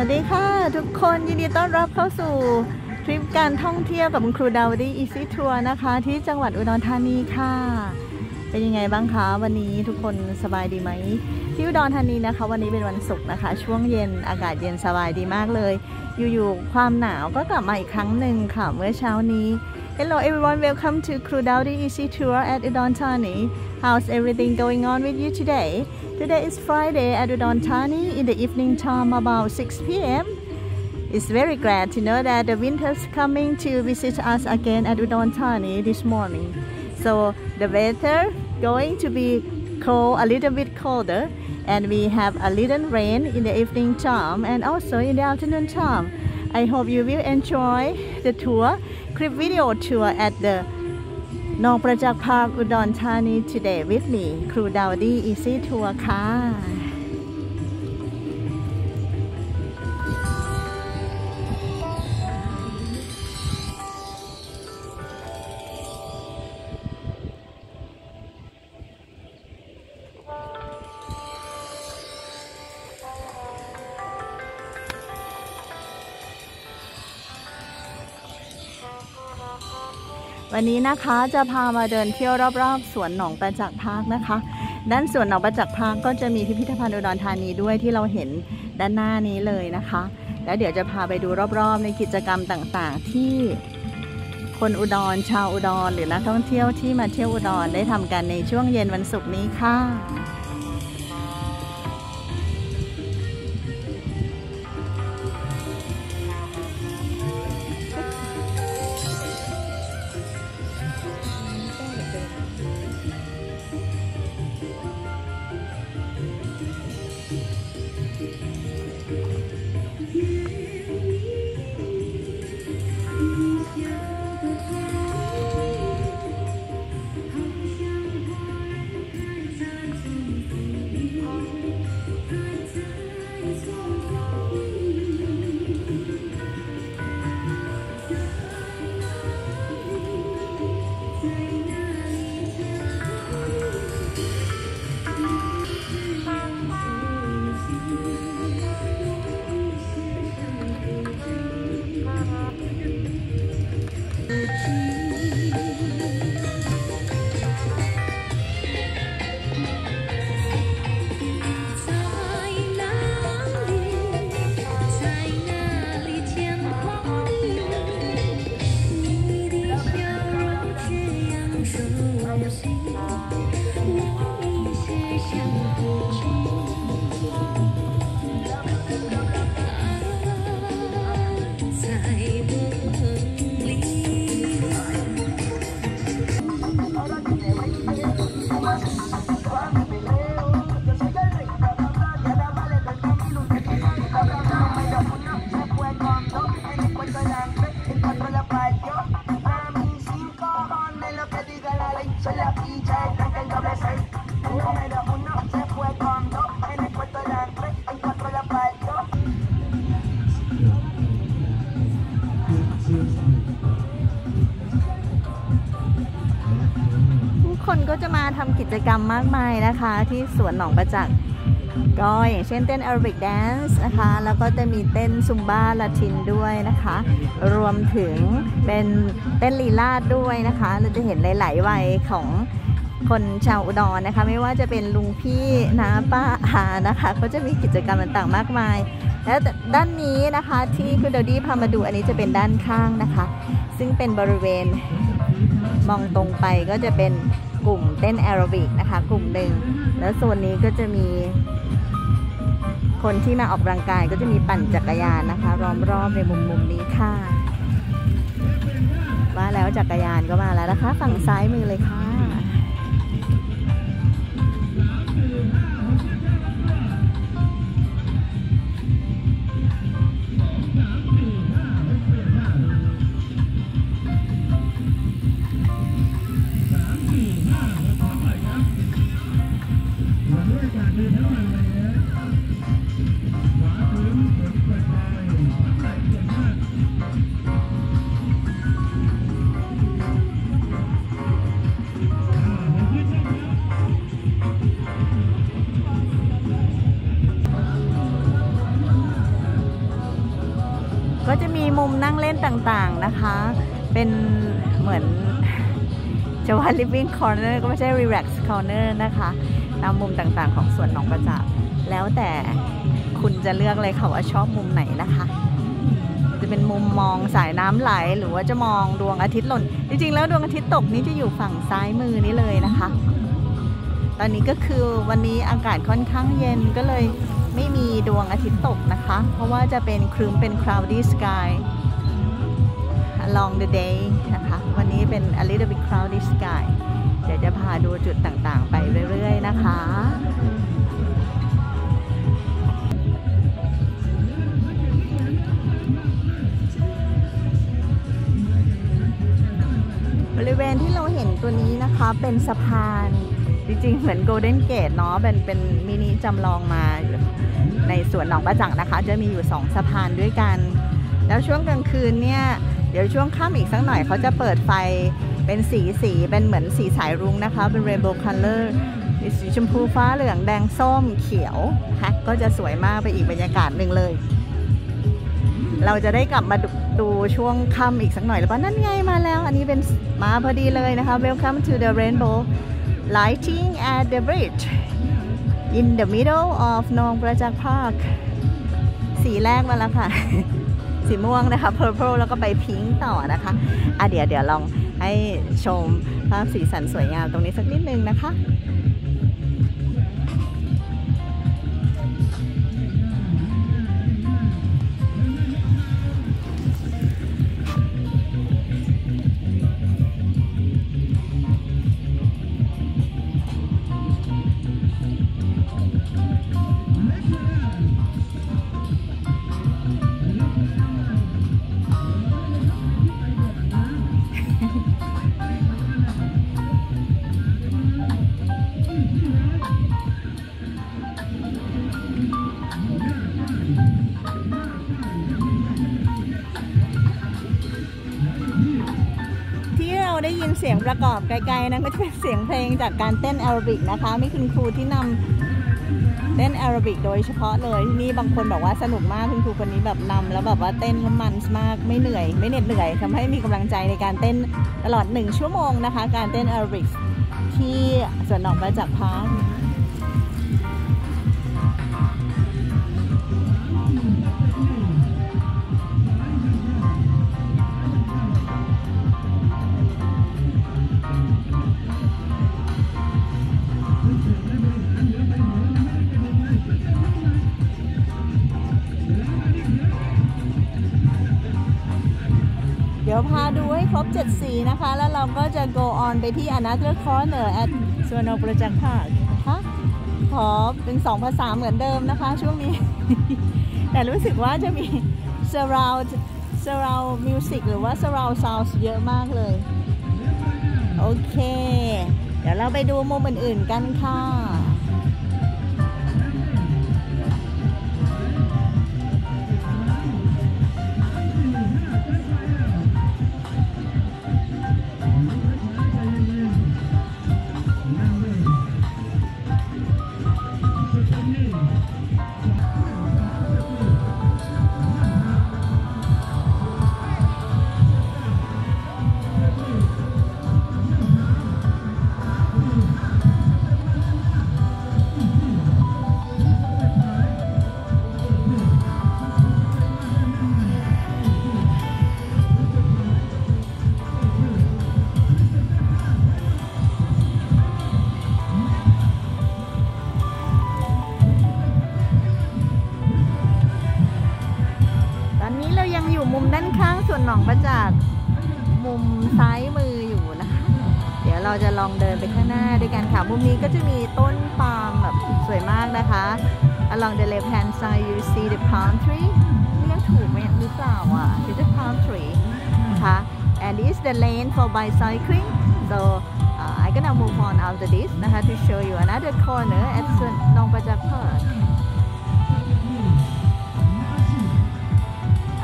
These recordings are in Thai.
วัสดีค่ะ ทุกคนยินดีต้อนรับเข้าสู่ทริปการท่องเที่ยวกับคุณครูดาวดีอีซี่ทัวร์นะคะ ที่จังหวัดอุดรธานีค่ะ เป็นยังไงบ้างคะวันนี้ทุกคนสบายดีไหมที่อุดรธานีนะคะ วันนี้เป็นวันศุกร์นะคะ ช่วงเย็นอากาศเย็นสบายดีมากเลย อยู่ๆความหนาวก็กลับมาอีกครั้งหนึ่งค่ะ เมื่อเช้านี้ Hello everyone welcome to Kru Dowdy Easy Tour at Udon Thani How's everything going on with you today Today is Friday at Udon Thani in the evening time about 6 p.m. It's very glad to know that the winter's coming to visit us again at Udon Thani this morning. So the weather going to be cold, a little bit colder, and we have a little rain in the evening time and also in the afternoon time. I hope you will enjoy the tour, ทริปวิดีโอทัวร์ at the นองประจักษ์ภาร์คอุดรธานี today with me ครูดาวดี้ easy tour ค่ะ วันนี้นะคะจะพามาเดินเที่ยวรอบๆสวนหนองประจักษ์ Park นะคะ ด้านสวนหนองประจักษ์ Park ก็จะมีพิพิธภัณฑ์อุดรธานีด้วยที่เราเห็นด้านหน้านี้เลยนะคะ แล้วเดี๋ยวจะพาไปดูรอบๆ ในกิจกรรมต่างๆ ที่คนอุดรชาวอุดรหรือนักท่องเที่ยวที่มาเที่ยวอุดรได้ทำกันในช่วงเย็นวันศุกร์นี้ค่ะ ก็จะมาทำกิจกรรมมากมายนะคะ ที่สวนหนองประจักษ์ก็อย่างเช่นเต้นแอโรบิก dance นะคะ แล้วก็จะมีเต้น Zumba Latin ด้วยนะคะ รวมถึงเป็นเต้นลีลาศด้วยนะคะ เราจะเห็นหลาย ๆ วัยของคนชาวอุดรนะคะ ไม่ว่าจะเป็นลุงพี่น้าป้าอานะคะ ก็จะมีกิจกรรมต่างๆมากมาย และด้านนี้นะคะที่คุณดาวดี้พามาดูอันนี้จะเป็นด้านข้างนะคะ ซึ่งเป็นบริเวณมองตรงไปก็จะเป็น กลุ่มเต้นแอโรบิกนะคะ กลุ่มหนึ่งแล้วโซนนี้ก็จะมี คนที่มาออกกำลังกายก็จะมีปั่นจักรยานนะคะล้อมรอบในมุมมุมนี้ค่ะมาแล้วจักรยานก็มาแล้วนะคะ ฝั่งซ้ายมือเลยค่ะ มุมนั่งเล่นต่างๆนะคะ เป็นเหมือนจะว่า living corner ก็ไม่ใช่ relax corner นะคะตามมุมต่างๆของสวนหนองประจักษ์แล้วแต่คุณจะเลือกเลยค่ะว่าชอบมุมไหนนะคะ จะเป็นมุมมองสายน้ำไหลหรือว่าจะมองดวงอาทิตย์หล่น จริงๆ แล้วดวงอาทิตย์ตกนี้จะอยู่ฝั่งซ้ายมือนี้เลยนะคะ ตอนนี้ก็คือวันนี้อากาศค่อนข้างเย็นก็เลย ไม่มีดวงอาทิตย์ตกนะคะ เพราะว่าจะเป็นครึ้มเป็น cloudy sky along the day นะคะ วันนี้เป็น a little bit cloudy sky เดี๋ยวจะพาดูจุดต่างๆ ไปเรื่อยๆ นะคะบริเวณที่เราเห็นตัวนี้นะคะเป็นสะพานจริงๆ เหมือนโกลเด้นเกตเนาะเป็นเป็นมินิจำลองมา ในสวนหนองประจักษ์นะคะ จะมีอยู่ 2 สะพานด้วยกัน แล้วช่วงกลางคืนเนี่ยเดี๋ยวช่วงค่ำอีกสักหน่อยเขาจะเปิดไฟเป็นสีสีเป็นเหมือนสีสายรุ้งนะคะ เป็น rainbow color มีสีชมพูฟ้าเหลืองแดงส้มเขียวค่ะก็จะสวยมากไปอีกบรรยากาศหนึ่งเลย เราจะได้กลับมาดูดูช่วงค่ำอีกสักหน่อยหรือเปล่านั่นไงมาแล้ว อันนี้เป็นมาพอดีเลยนะคะ Welcome to the rainbow lighting at the bridge in the middle of นองประจักษ์ Park สีแรกมาแล้วค่ะ สีม่วงนะคะ purple แล้วก็ไปพิงค์ต่อนะคะอะเดี๋ยวเดี๋ยวลองให้ชมภาพสีสันสวยงามตรงนี้สักนิดนึงนะคะ ประกอบไกลๆนั้นก็จะเป็นเสียงเพลงจากการเต้นแอโรบิกนะคะมีคุณครูที่นำเต้นแอโรบิกโดยเฉพาะเลยที่นี่บางคนบอกว่าสนุกมากคุณครูคนนี้แบบนำ แล้วแบบว่าเต้นแล้วมันมากไม่เหนื่อย ไม่เหน็ดเหนื่อย ทำให้มีกำลังใจในการเต้นตลอดหนึ่งชั่วโมงนะคะ การเต้นแอโรบิกที่สวนหนองประจักษ์ Park ยวพาดูให้ครบ 7 สีนะคะ แล้วเราก็จะ go on ไปที่ another corner at สวนนประจักษ์พาร์คนะคะขอเป็น 2 ภาษาเหมือนเดิมนะคะ ช่วงนี้ แต่รู้สึกว่าจะมี surround surround music หรือว่า surround sound เยอะมากเลย โอเค เดี๋ยวเราไปดูมุมอื่นๆกันค่ะ palm tree เรียกถูกไหมหรือเปล่าอะ it's a palm tree นะคะ and it's the lane for bicycling so uh, I'm gonna move on after this นะคะ to show you another corner at ส่วนหนองประจักษ์ park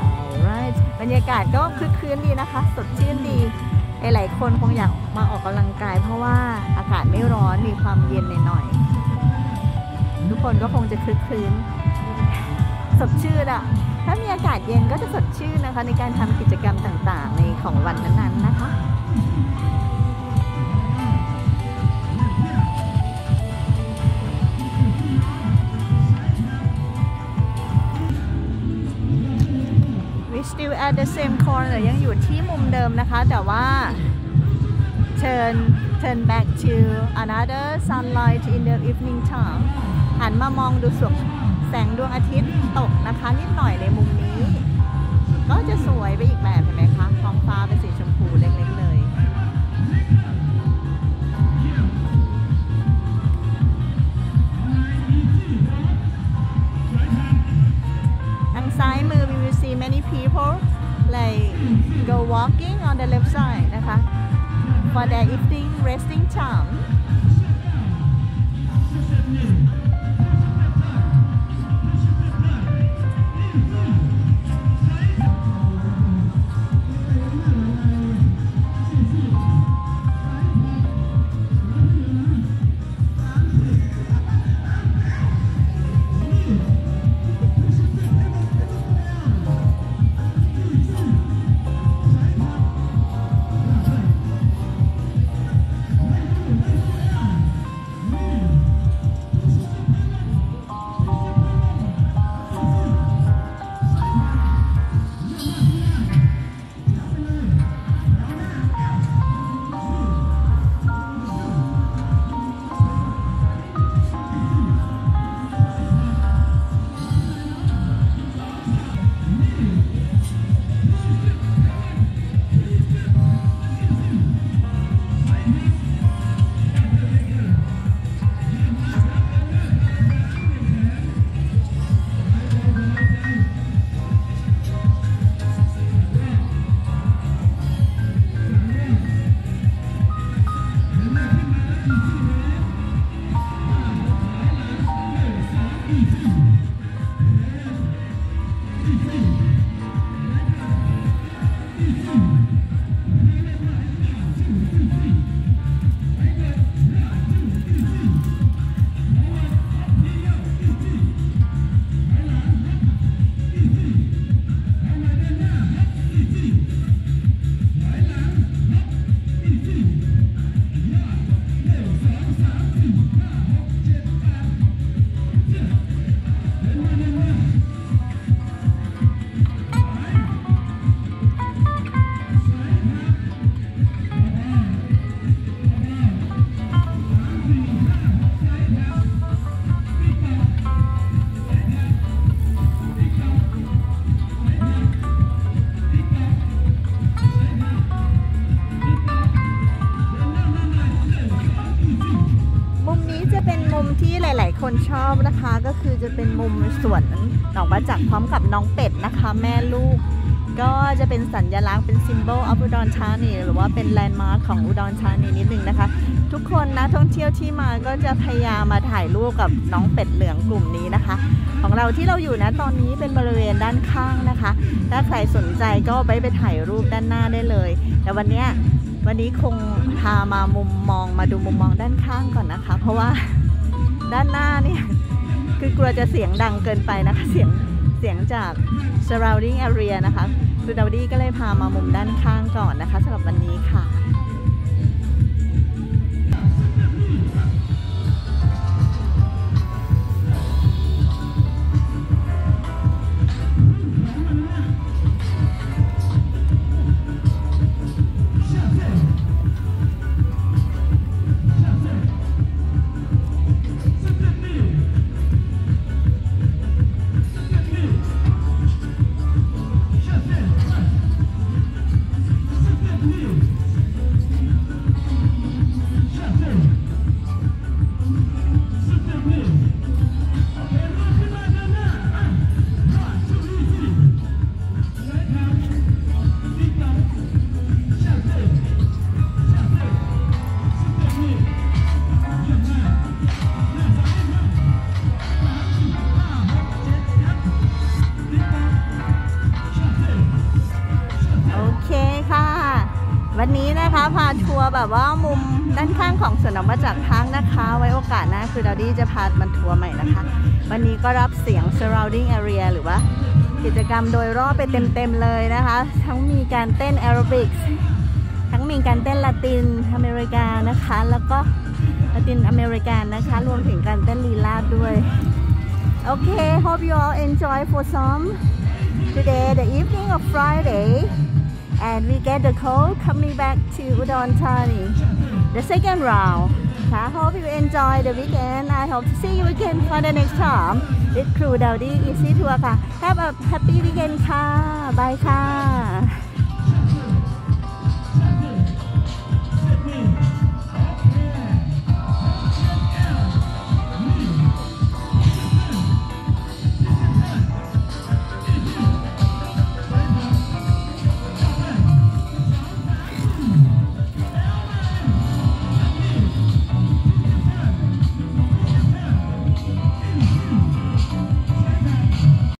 Alright บรรยากาศก็คึกคืนดีนะคะ สดชื่นดีหลายๆคนคงอยากมาออกกำลังกาย เพราะว่าอากาศไม่ร้อนมีความเย็นหน่อยๆทุกคนก็คงจะคึกคืน สดชื่นอะถ้ามีอากาศเย็นก็จะสดชื่นนะคะ ในการทำกิจกรรมต่างๆ ในของวันนั้นๆนะคะ We still at the same corner ยังอยู่ที่มุมเดิมนะคะ แต่ว่า turn turn back to another sunlight in the evening time หันมามองดูสวง สงดวงอาทิตย์ตกนะคะนิดหน่อยในมุม จะเป็นมุมสวนหนองประจักษ์พร้อมกับน้องเป็ดนะคะ แม่ลูก ก็จะเป็นสัญลักษณ์เป็นซิมโบลอ f อุดรธานีหรือว่าเป็น landmark ของอุดรธานีนิดนึงนะคะ ทุกคนนะท่องเที่ยวที่มาก็จะพยายามมาถ่ายรูปกับน้องเป็ดเหลืองกลุ่มนี้นะคะ ของเราที่เราอยู่นะตอนนี้เป็นบริเวณด้านข้างนะคะ ถ้าใครสนใจก็ไปไปถ่ายรูปด้านหน้าได้เลย แต่วันนี้วันนี้คงพามามุมมองมาดูมุมมองด้านข้างก่อนนะคะ เพราะว่าด้านหน้าเนี่ย คือกลัวจะเสียงดังเกินไปนะคะ เสียงเสียงจาก surrounding area นะคะคือดาวดี้ก็เลยพามามุมด้านข้างก่อนนะคะสำหรับวันนี้ค่ะ แบบว่ามุมด้านข้างของสวนหนองประจักษ์ park นะคะ ไว้โอกาสหน้าคือดาดี้จะพามันทัวร์ใหม่นะคะ วันนี้ก็รับเสียง surrounding area หรือว่ากิจกรรมโดยรอบไปเต็มๆเลยนะคะ ทั้งมีการเต้นแอโรบิกส์ทั้งมีการเต้นละตินอเมริกานะคะ แล้วก็ละตินอเมริกันนะคะ รวมถึงการเต้นลีลาศด้วยโอเค hope you all enjoy for some today the evening of Friday and we get the call coming back to Udon Thani the second round I hope you enjoy the weekend I hope to see you again for the next time with crew Dowdy Easy Tour ค่ะ Have a happy weekend ค่ะ บายค่ะ